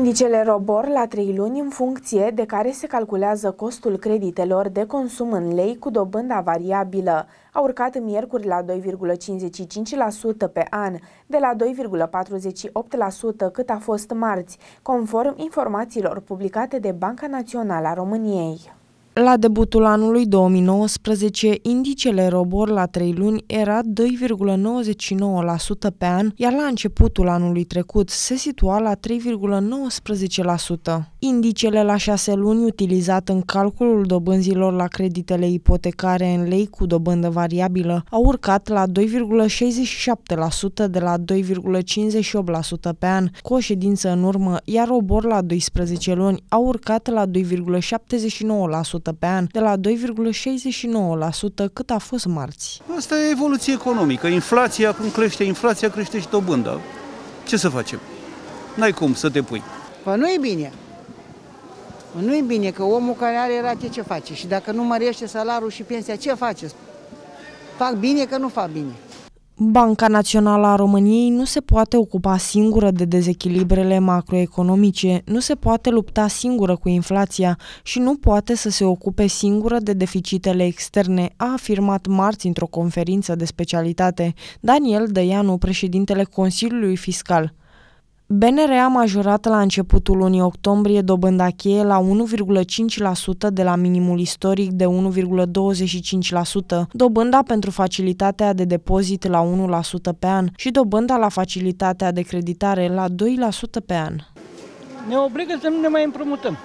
Indicele ROBOR la 3 luni în funcție de care se calculează costul creditelor de consum în lei cu dobânda variabilă a urcat miercuri la 2,55% pe an, de la 2,48% cât a fost marți, conform informațiilor publicate de Banca Națională a României. La debutul anului 2019, indicele Robor la 3 luni era 2,99% pe an, iar la începutul anului trecut se situa la 3,19%. Indicele la 6 luni utilizat în calculul dobânzilor la creditele ipotecare în lei cu dobândă variabilă a urcat la 2,67% de la 2,58% pe an, cu o ședință în urmă, iar Robor la 12 luni a urcat la 2,79% pe an, de la 2,69% cât a fost marți. Asta e evoluție economică. Inflația, când crește inflația, crește și dobânda. Ce să facem? N-ai cum să te pui. Păi nu e bine. Nu e bine că omul care are rate ce face și dacă nu mărește salariul și pensia, ce face? Fac bine că nu fac bine. Banca Națională a României nu se poate ocupa singură de dezechilibrele macroeconomice, nu se poate lupta singură cu inflația și nu poate să se ocupe singură de deficitele externe, a afirmat marți într-o conferință de specialitate Daniel Dăianu, președintele Consiliului Fiscal. BNR a majorat la începutul lunii octombrie dobânda cheie la 1,5% de la minimul istoric de 1,25%, dobânda pentru facilitatea de depozit la 1% pe an și dobânda la facilitatea de creditare la 2% pe an. Ne obligă să nu ne mai împrumutăm.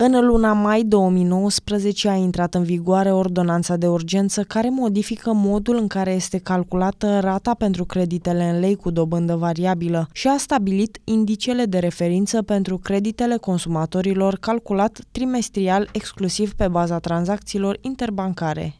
În luna mai 2019 a intrat în vigoare ordonanța de urgență care modifică modul în care este calculată rata pentru creditele în lei cu dobândă variabilă și a stabilit indicele de referință pentru creditele consumatorilor calculat trimestrial exclusiv pe baza tranzacțiilor interbancare.